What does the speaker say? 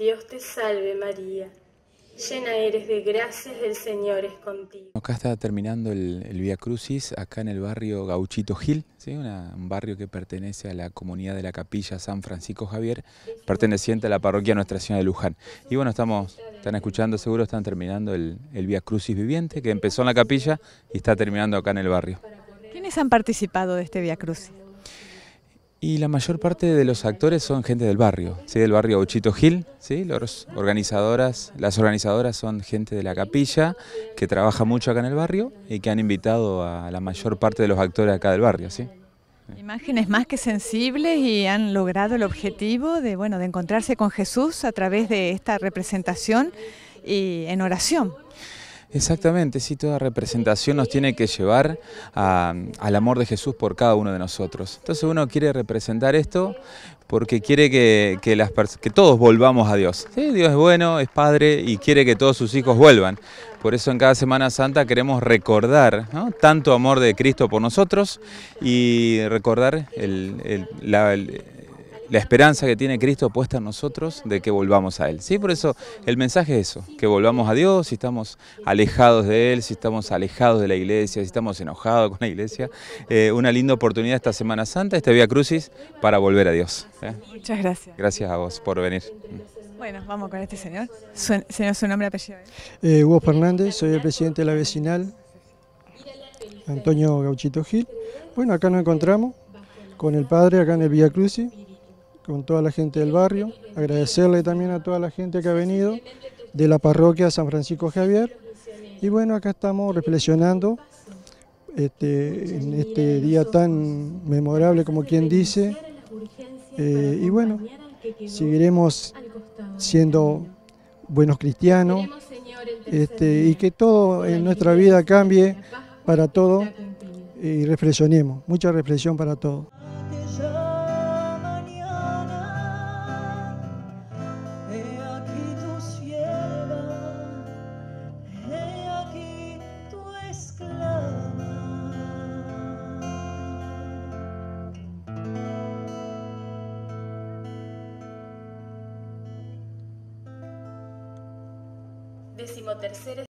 Dios te salve María, llena eres de gracias, el Señor es contigo. Acá está terminando el, el Via Crucis, acá en el barrio Gauchito Gil, ¿sí? Una- un barrio que pertenece a la comunidad de la Capilla San Francisco Javier, perteneciente a la parroquia Nuestra Señora de Luján. Y bueno, estamos, están escuchando seguro, están terminando el, el Via Crucis viviente, que empezó en la capilla y está terminando acá en el barrio. ¿Quiénes han participado de este Via Crucis? Y la mayor parte de los actores son gente del barrio, ¿sí? del barrio Gauchito Gil, ¿sí? Los organizadoras, las organizadoras son gente de la capilla que trabaja mucho acá en el barrio y que han invitado a la mayor parte de los actores acá del barrio. ¿sí? Imágenes más que sensibles y han logrado el objetivo de, bueno, de encontrarse con Jesús a través de esta representación y en oración. Exactamente, sí, toda representación nos tiene que llevar al amor de Jesús por cada uno de nosotros. Entonces uno quiere representar esto porque quiere que, que las que todos volvamos a Dios. Sí, Dios es bueno, es Padre y quiere que todos sus hijos vuelvan. Por eso en cada Semana Santa queremos recordar tanto amor de Cristo por nosotros y recordar el- el- la, la esperanza que tiene Cristo puesta en nosotros de que volvamos a Él. ¿sí? Por eso el mensaje es eso, que volvamos a Dios, si estamos alejados de Él, si estamos alejados de la iglesia, si estamos enojados con la iglesia, eh, una linda oportunidad esta Semana Santa, este Vía Crucis, para volver a Dios. ¿eh? Muchas gracias. Gracias a vos por venir. Bueno, vamos con este señor. Su- señor, su nombre y apellido. Eh, Hugo Fernández, soy el presidente de la vecinal, Antonio Gauchito Gil. Bueno, acá nos encontramos con el padre, acá en el Villa Crucis, con toda la gente del barrio. Agradecerle también a toda la gente que ha venido de la parroquia San Francisco Javier. Y bueno, acá estamos reflexionando este, en este día tan memorable como quien dice. Eh, y bueno, seguiremos siendo buenos cristianos este, y que todo en nuestra vida cambie para todo y reflexionemos, mucha reflexión para todo. Decimotercera